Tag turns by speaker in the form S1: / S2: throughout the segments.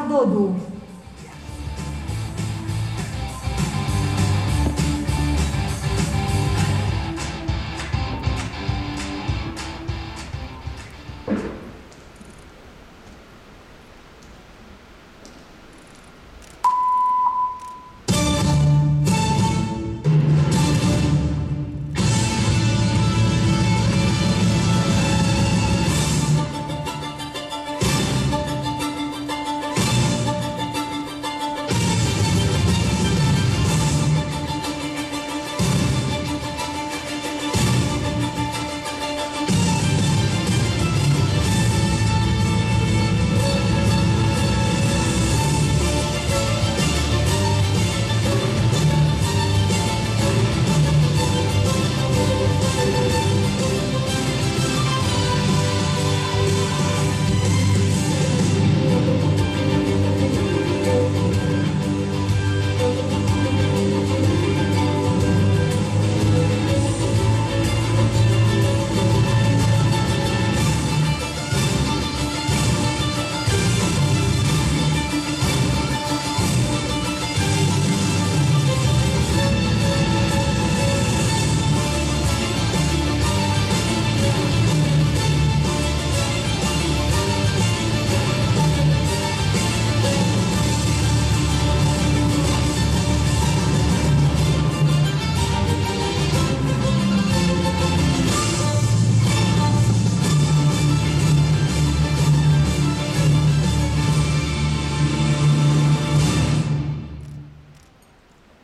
S1: Dudu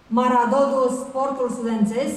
S1: Maradodu Sportul Studențesc.